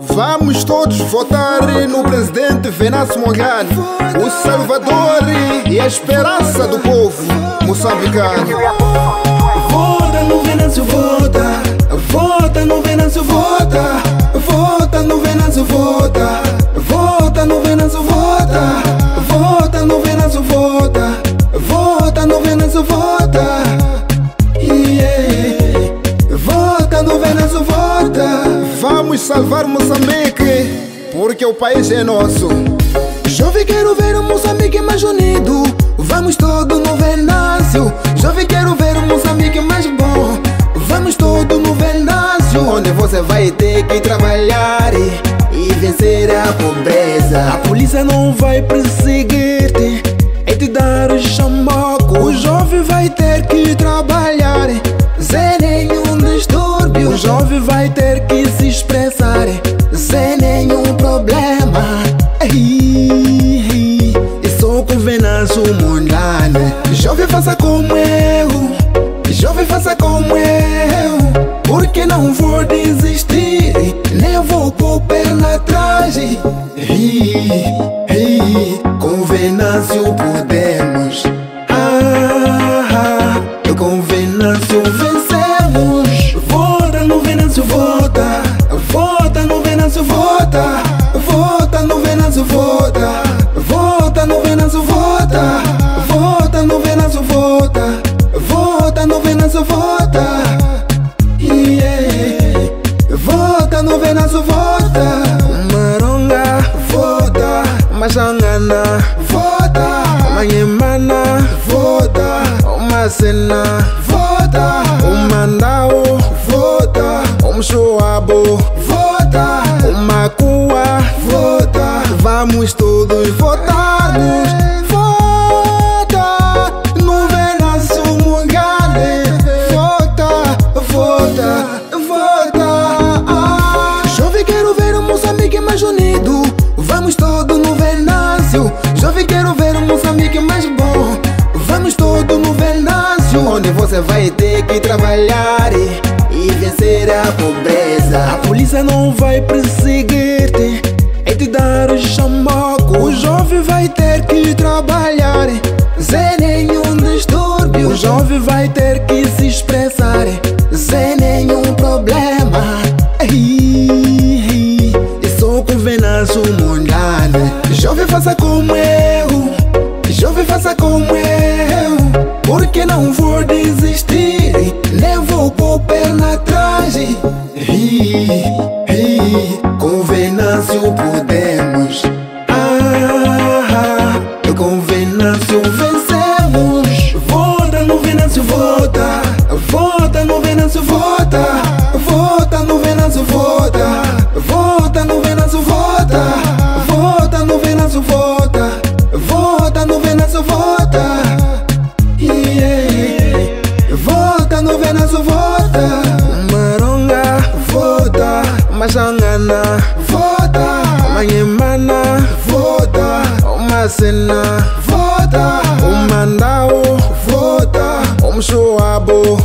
Vamos todos votar no presidente Venâncio Mondlane, o salvador e a esperança do povo moçambicano. Vota no Venâncio, vota, vota no Venâncio, vota Vamos salvar Moçambique, porque o país é nosso. Jovem, quero ver o Moçambique mais unido. Vamos todos no Venâncio. Jovem, quero ver o Moçambique mais bom. Vamos todos no Venâncio. Onde você vai ter que trabalhar e, e vencer a pobreza. A polícia não vai perseguir-te, é te dar o chamoco. O jovem vai ter que trabalhar sem nenhum distúrbio. O jovem vai ter Jovem, faça como eu. Jovem, faça como eu. Porque não vou desistir, No Venâncio, vota. Vota no Venâncio, vota. Yeah. Vota no Venâncio, vota. Maronga, vota. Machangana, vota. Manyemana, vota. Masena, Todos no Venâncio. Onde você vai ter que trabalhar e, e vencer a pobreza. A polícia não vai perseguir-te, é te dar o chamoco. O jovem vai ter que trabalhar sem nenhum distúrbio. O jovem vai ter que não vou desistir, nem vou pôr perna atrás. Ei, vota. Manyemana, vota. Masena, vota. Umandao, vota. Umshoabo,